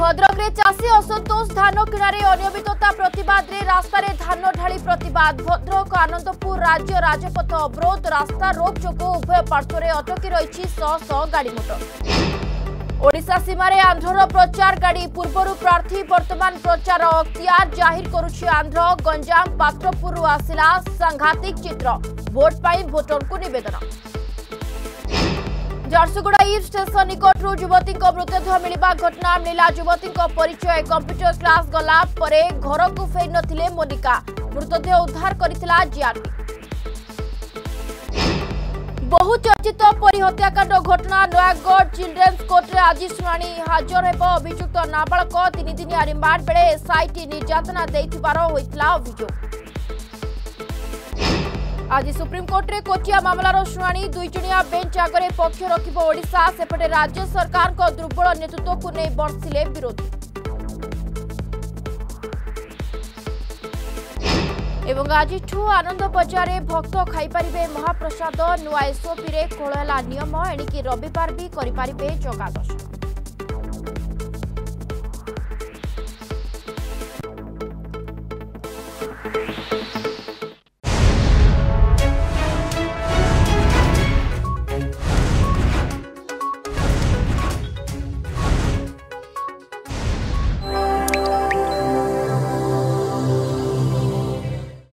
ভদ্রকরে চাষী অসন্তোষ ধান কিণার অনিয়মিততা প্রতবাদে রাস্তায় ধান ঢালি প্রতবাদ ভদ্রক আনন্দপুর রাজ্য রাজপথ অবরোধ রাস্তা রোগ যোগ উভয় পার্শ্বরে অটকি রয়েছে শহ শহ গাড়ি মোটর ওড়শা সীমার আন্ধ্র প্রচার গাড়ি পূর্বর প্রার্থী বর্তমান প্রচার অক্তিয়ার জাহির করুছে আন্ধ্র গঞ্জাম পাত্রপুর আসিলা সাংঘাতিক চিত্র ভোট পাই ভোটরকু নিবেদন ଝାରସୁଗୁଡ଼ା ଇଭ୍ ଷ୍ଟେସନ ନିକଟରୁ ଯୁବତୀଙ୍କ ମୃତଦେହ ମିଳିବା ଘଟଣା ମିଳିଲା ଯୁବତୀଙ୍କ ପରିଚୟ କମ୍ପ୍ୟୁଟର କ୍ଲାସ୍ ଗଲା ପରେ ଘରକୁ ଫେରି ନଥିଲେ ମୋନିକା ମୃତଦେହ ଉଦ୍ଧାର କରିଥିଲା ଜିଆର୍ପି ବହୁ ଚର୍ଚ୍ଚିତ ପରୀ ହତ୍ୟାକାଣ୍ଡ ଘଟଣା ନୟାଗଡ଼ ଚିଲଡ୍ରେନ୍ସ କୋର୍ଟରେ ଆଜି ଶୁଣାଣି ହାଜର ହେବ ଅଭିଯୁକ୍ତ ନାବାଳକ ତିନିଦିନିଆ ରିମାଣ୍ଡ ବେଳେ ଏସ୍ଆଇଟି ନିର୍ଯାତନା ଦେଇଥିବାର ହୋଇଥିଲା ଅଭିଯୋଗ আজ সুপ্রিমকোর্টে কোটিয়া মামলার শুনানি দুইজণিয়া বেঞ্চ আগে পক্ষ রকিব ওড়শা সেপটে রাজ্য সরকার দুর্বল নেতৃত্বক নেই বর্ষিলে বিরোধী এবং আজিঠু আনন্দ বজারে ভক্ত খাইপারে মহাপ্রসাদ নূয়া এসওপি কোল হল নিয়ম এণিকি রবিবার বি করে জগা দর্শন